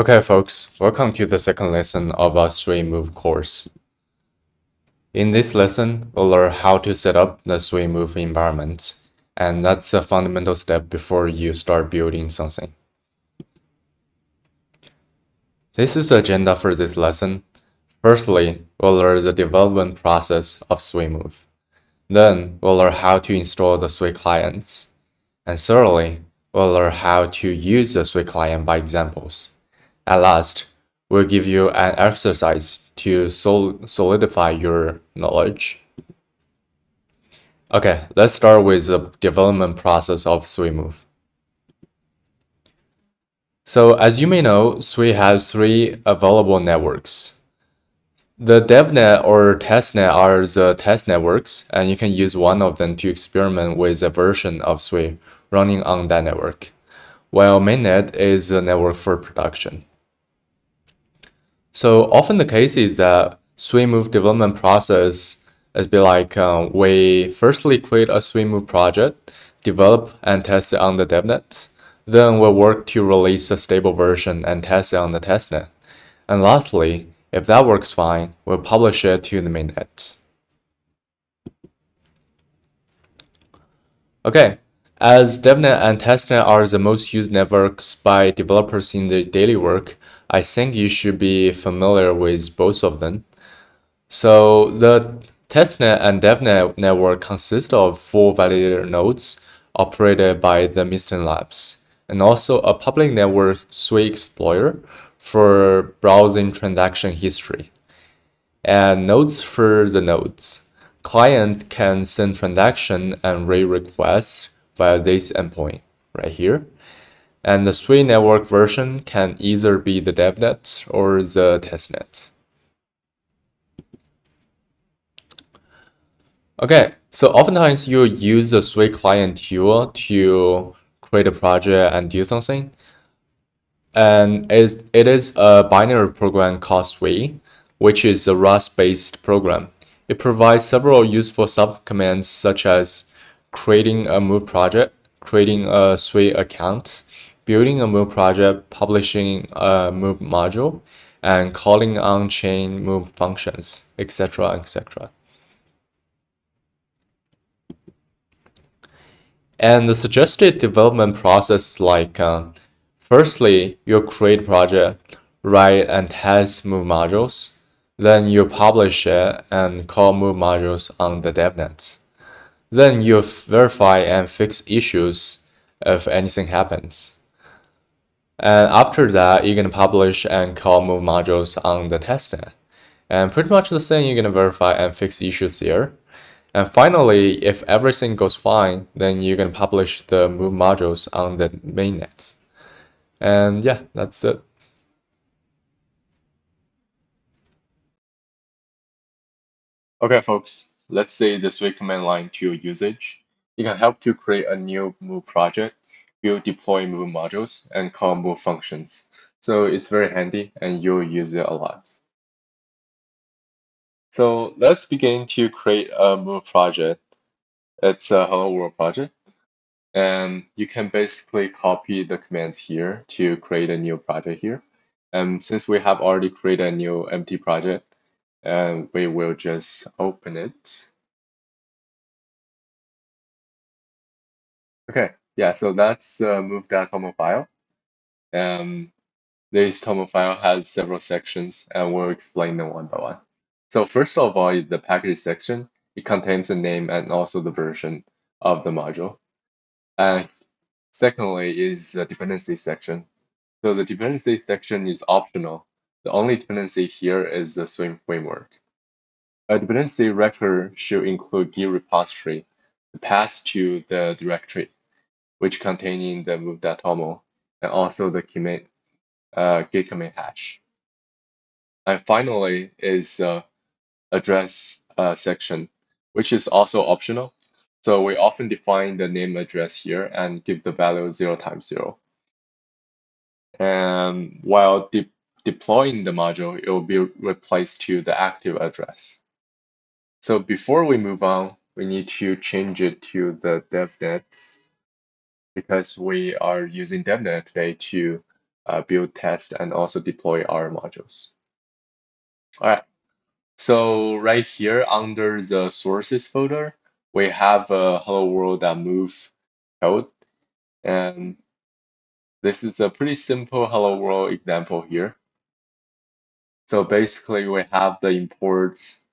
Okay, folks, welcome to the second lesson of our Sui Move course. In this lesson, we'll learn how to set up the Sui Move environment, and that's a fundamental step before you start building something. This is the agenda for this lesson. Firstly, we'll learn the development process of Sui Move. Then, we'll learn how to install the Sui clients. And thirdly, we'll learn how to use the Sui client by examples. At last, we'll give you an exercise to sol solidify your knowledge. Okay, let's start with the development process of Sui Move. So as you may know, Sui has three available networks. The DevNet or testnet are the test networks, and you can use one of them to experiment with a version of Sui running on that network, while mainnet is the network for production. So often the case is that Sui Move development process is be like um, we firstly create a Sui Move project, develop and test it on the DevNet, then we'll work to release a stable version and test it on the testnet. And lastly, if that works fine, we'll publish it to the mainnet. Okay, as DevNet and testnet are the most used networks by developers in their daily work, I think you should be familiar with both of them. So the testnet and devnet network consist of four validator nodes operated by the Mysten Labs, and also a public network Sui Explorer for browsing transaction history, and nodes for the nodes. Clients can send transaction and read requests via this endpoint right here. And the Sui network version can either be the DevNet or the testnet. Okay, so oftentimes you use the Sui client tool to create a project and do something. And it is a binary program called Sui, which is a Rust-based program. It provides several useful subcommands such as creating a Move project, creating a Sui account, building a Move project, publishing a Move module, and calling on-chain Move functions, etc., etc. And the suggested development process like, uh, firstly, you create project, write and test Move modules, then you publish it and call Move modules on the DevNet. Then you verify and fix issues if anything happens. And after that, you're going to publish and call move modules on the testnet. And pretty much the same, you're going to verify and fix issues here. And finally, if everything goes fine, then you're going to publish the move modules on the mainnet. And yeah, that's it. Okay, folks, let's say this way command line to your usage. It can help to create a new Move project build deploy Move modules and call Move functions. So it's very handy and you'll use it a lot. So let's begin to create a Move project. It's a Hello World project. And you can basically copy the commands here to create a new project here. And since we have already created a new empty project, and we will just open it. Okay, yeah, so that's uh, move.toml file. Um, this toml file has several sections and we'll explain them one by one. So first of all is the package section. It contains the name and also the version of the module. And secondly is the dependency section. So the dependency section is optional. The only dependency here is the Sui framework. A dependency record should include Git repository, the path to the directory, which containing the move.toml and also the commit uh, git commit hash. And finally is uh, address uh, section, which is also optional. So we often define the name address here and give the value zero times zero. And while de deploying the module, it will be replaced to the active address. So before we move on, we need to change it to the devnet because we are using DevNet today to uh, build, test, and also deploy our modules. All right. So right here under the sources folder, we have a hello world move code. And this is a pretty simple hello world example here. So basically we have the imports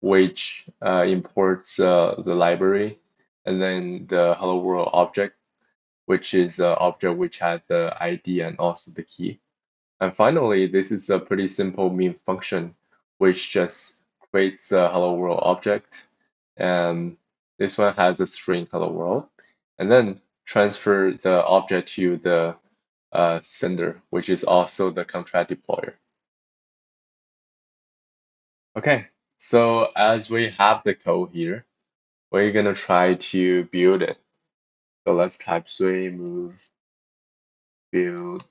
which uh, imports uh, the library and then the hello world object which is an object which has the ID and also the key. And finally, this is a pretty simple main function, which just creates a hello world object. And this one has a string hello world. And then transfer the object to the uh, sender, which is also the contract deployer. Okay, so as we have the code here, we're gonna try to build it. So let's type Sui move build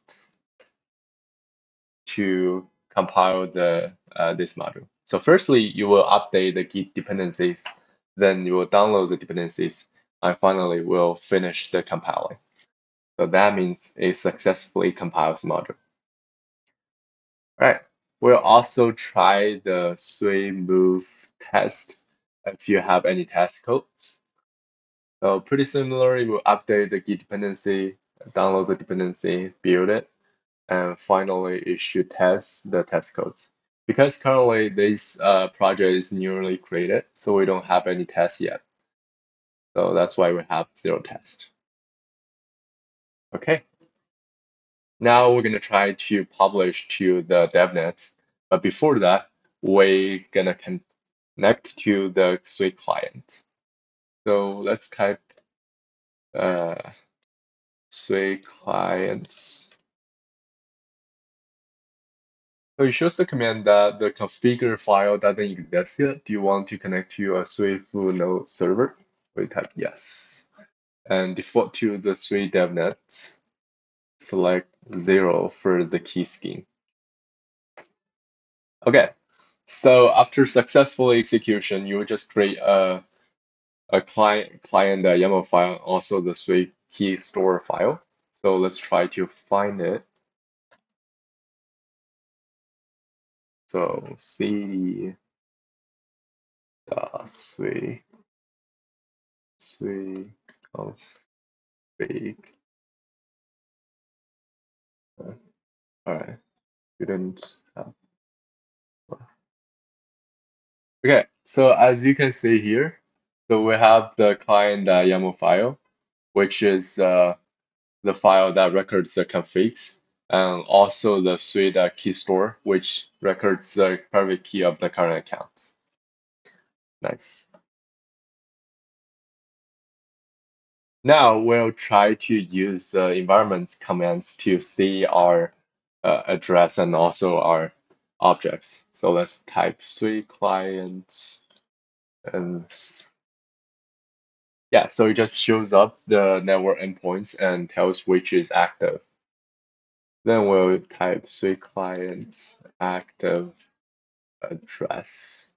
to compile the uh, this module. So firstly, you will update the Git dependencies, then you will download the dependencies, and finally we'll finish the compiling. So that means it successfully compiles the module. All right, we'll also try the Sui move test if you have any test codes. So pretty similarly, we'll update the Git dependency, download the dependency, build it, and finally it should test the test codes. Because currently this uh, project is newly created, so we don't have any tests yet. So that's why we have zero test. Okay. Now we're gonna try to publish to the DevNet, but before that, we're gonna connect to the Sui client. So let's type uh, clients. So it shows the command that the configure file doesn't exist yet. Do you want to connect to a full node server? We type yes. And default to the Sui DevNet, select zero for the key scheme. Okay, so after successful execution, you will just create a a client client uh, YAML file, also the Sui key store file. So let's try to find it. So cd dot Sui Sui config. All right, didn't have. Okay, so as you can see here, so we have the client uh, YAML file, which is uh, the file that records the configs, and also the Sui uh, key store, which records the private key of the current account. Nice. Now we'll try to use the environment commands to see our uh, address and also our objects. So let's type Sui clients and yeah, so it just shows up the network endpoints and tells which is active. Then we'll type Sui client active address.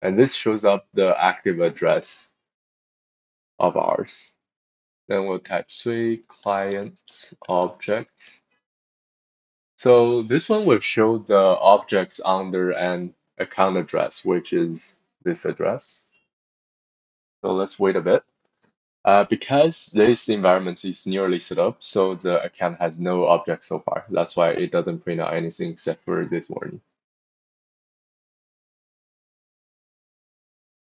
And this shows up the active address of ours. Then we'll type Sui client object. So this one will show the objects under an account address, which is this address. So let's wait a bit. Uh, because this environment is nearly set up, so the account has no object so far. That's why it doesn't print out anything except for this warning.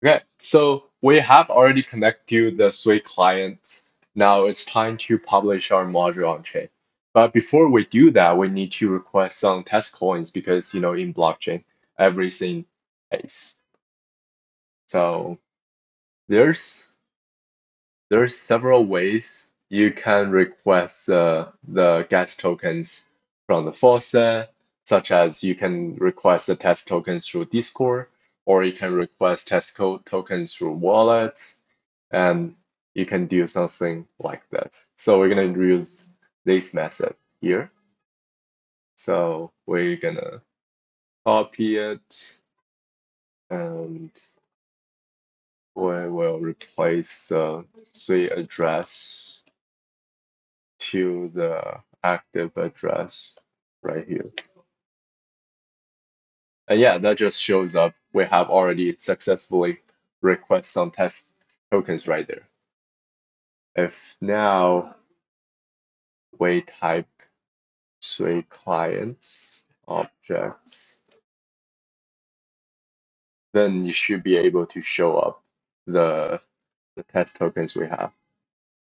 Okay, so we have already connected to the Sui client. Now it's time to publish our module on chain. But before we do that, we need to request some test coins because you know in blockchain everything pays. So there's there's several ways you can request uh, the gas tokens from the faucet, such as you can request the test tokens through Discord, or you can request test tokens through wallets, and you can do something like this. So we're gonna use this method here. So we're gonna copy it and we will replace the Sui address to the active address right here. And yeah, that just shows up. We have already successfully request some test tokens right there. If now we type Sui clients objects, then you should be able to show up the, the test tokens we have.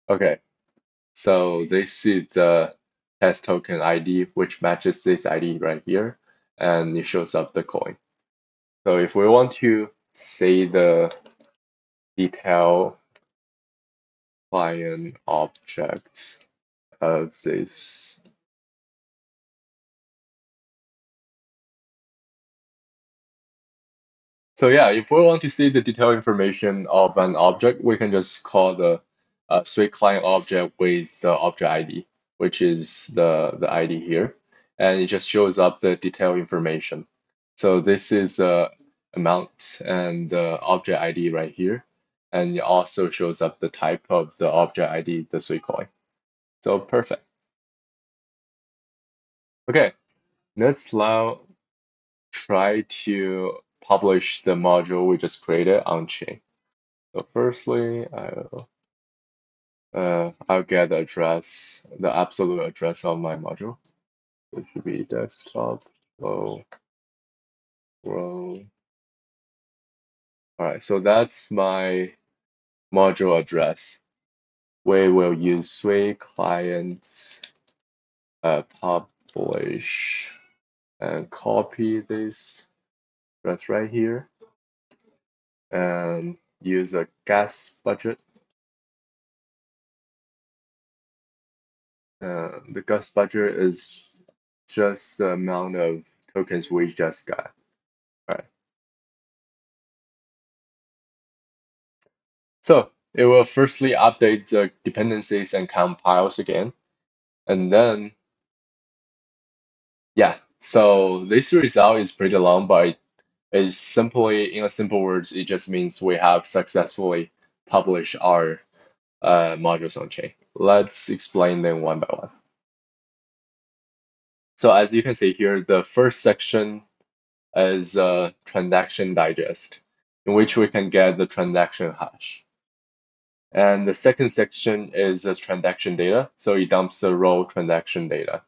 Okay, so this is the test token ID, which matches this ID right here, and it shows up the coin. So if we want to say the detail client object of this So yeah, if we want to see the detailed information of an object, we can just call the uh, client object with the object ID, which is the, the ID here. And it just shows up the detailed information. So this is the amount and the object ID right here. And it also shows up the type of the object ID, the Sui coin. So perfect. Okay, let's now try to publish the module we just created on chain. So firstly, I'll uh, I'll get the address, the absolute address of my module. It should be desktop flow row. All right, so that's my module address. We will use Sui clients uh, publish and copy this address right here and use a gas budget. Uh, the gas budget is just the amount of tokens we just got. All right. So it will firstly update the dependencies and compiles again. And then, yeah, so this result is pretty long, but is simply, in a simple words, it just means we have successfully published our uh, modules on chain. Let's explain them one by one. So as you can see here, the first section is a transaction digest, in which we can get the transaction hash. And the second section is the transaction data, so it dumps the raw transaction data.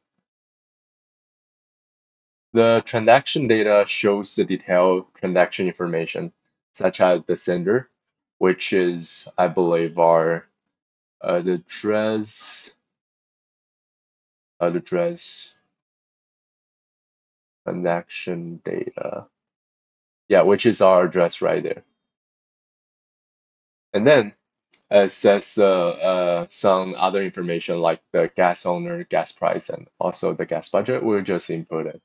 The transaction data shows the detailed transaction information, such as the sender, which is, I believe, our uh, address, uh, address transaction data. Yeah, which is our address right there. And then says uh, uh, some other information like the gas owner, gas price, and also the gas budget. We'll just input it.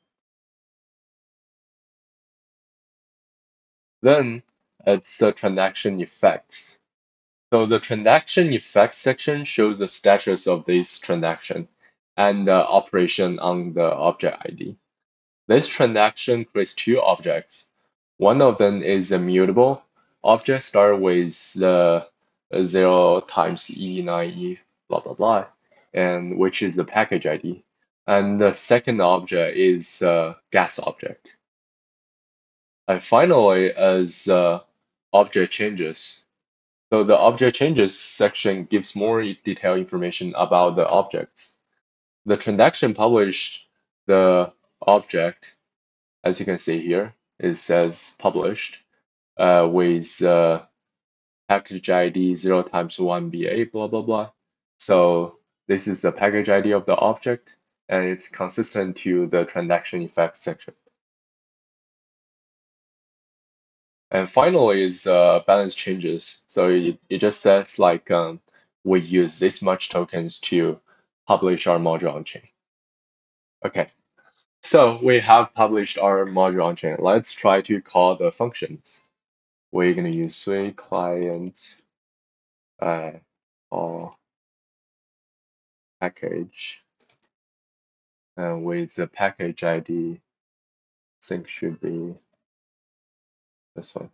Then it's the transaction effects. So the transaction effects section shows the status of this transaction and the operation on the object ID. This transaction creates two objects. One of them is a mutable object start with the 0 times E9E blah blah blah, and which is the package ID. And the second object is a gas object. And finally, as uh, object changes. So the object changes section gives more detailed information about the objects. The transaction published the object, as you can see here, it says published uh, with uh, package ID 0 times 1BA, blah, blah, blah. So this is the package ID of the object, and it's consistent to the transaction effect section. And finally is uh, balance changes. So it, it just says like um, we use this much tokens to publish our module on chain. Okay, so we have published our module on chain. Let's try to call the functions. We're gonna use Sui client uh, or package and with the package ID, I think should be this one.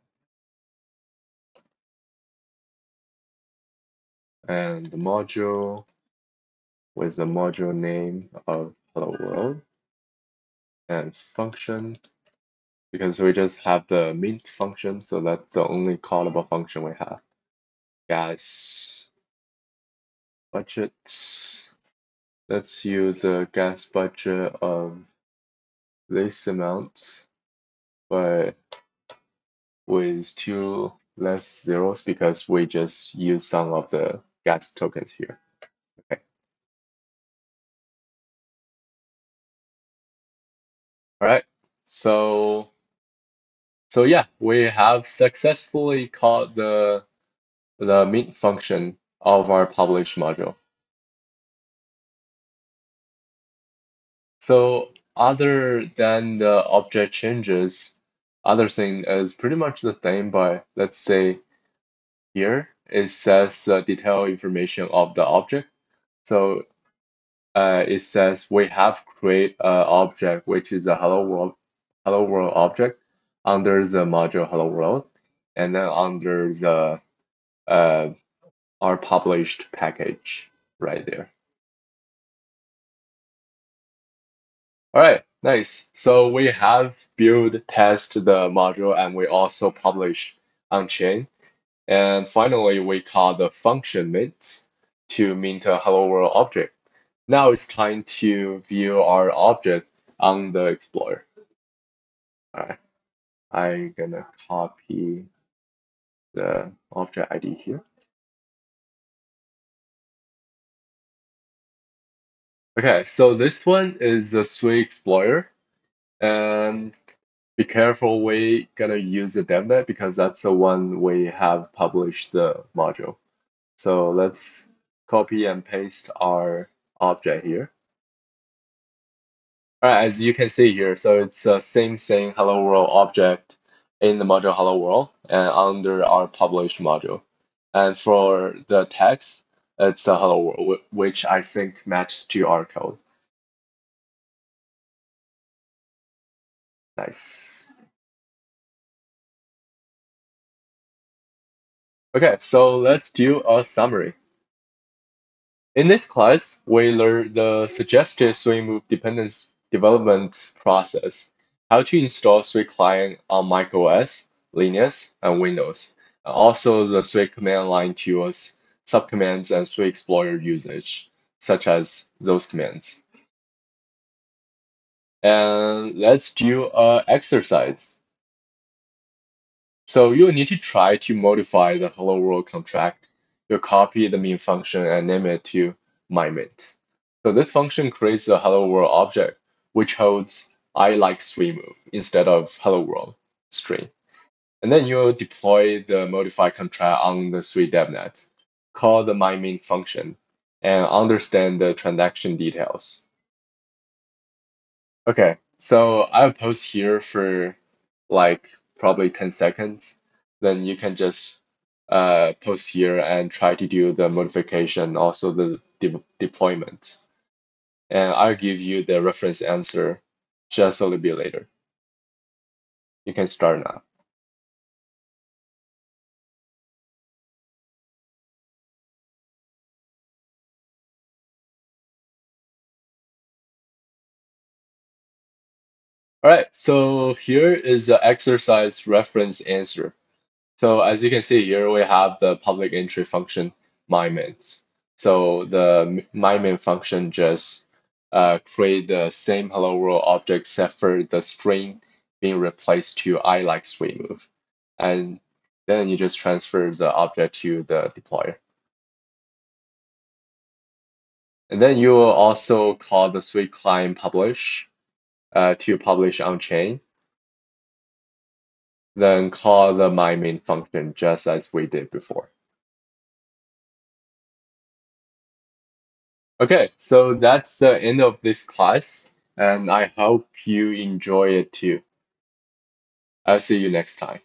And the module with the module name of hello world and function because we just have the mint function, so that's the only callable function we have. Gas budget. Let's use a gas budget of this amount, but with two less zeros because we just use some of the gas tokens here. Okay. All right. So so yeah, we have successfully called the the mint function of our publish module. So other than the object changes, other thing is pretty much the same, but let's say here it says uh, detailed information of the object. So uh, it says we have create an object which is a hello world hello world object under the module hello world, and then under the uh, our published package right there. All right, nice. So we have build test the module and we also publish on chain. And finally, we call the function mint to mint a hello world object. Now it's time to view our object on the Explorer. All right, I'm gonna copy the object ID here. Okay, so this one is a Sui Explorer. And be careful—we're gonna use the devnet because that's the one we have published the module. So let's copy and paste our object here. Right, as you can see here, so it's the same thing hello world object in the module hello world and under our published module. And for the text, it's a hello world, which I think matches to our code. Nice. Okay, so let's do a summary. In this class, we learned the suggested Move dependence development process, how to install Sui client on macOS, Linux, and Windows, also the Sui command line tools subcommands and Sui Explorer usage, such as those commands. And let's do an exercise. So you need to try to modify the hello world contract. You copy the mint function and name it to mymint. So this function creates a hello world object, which holds I like move instead of hello world string. And then you deploy the modify contract on the Sui devnet call the mymint function and understand the transaction details. Okay, so I'll pause here for like probably 10 seconds. Then you can just uh, pause here and try to do the modification, also the de deployment. And I'll give you the reference answer just a little bit later. You can start now. All right, so here is the exercise reference answer. So as you can see here, we have the public entry function mymint. So the mymint function just uh, create the same hello world object except for the string being replaced to I like move, And then you just transfer the object to the deployer. And then you will also call the Sui client publish uh, to publish on chain, then call the mymint function just as we did before. Okay, so that's the end of this class, and I hope you enjoy it too. I'll see you next time.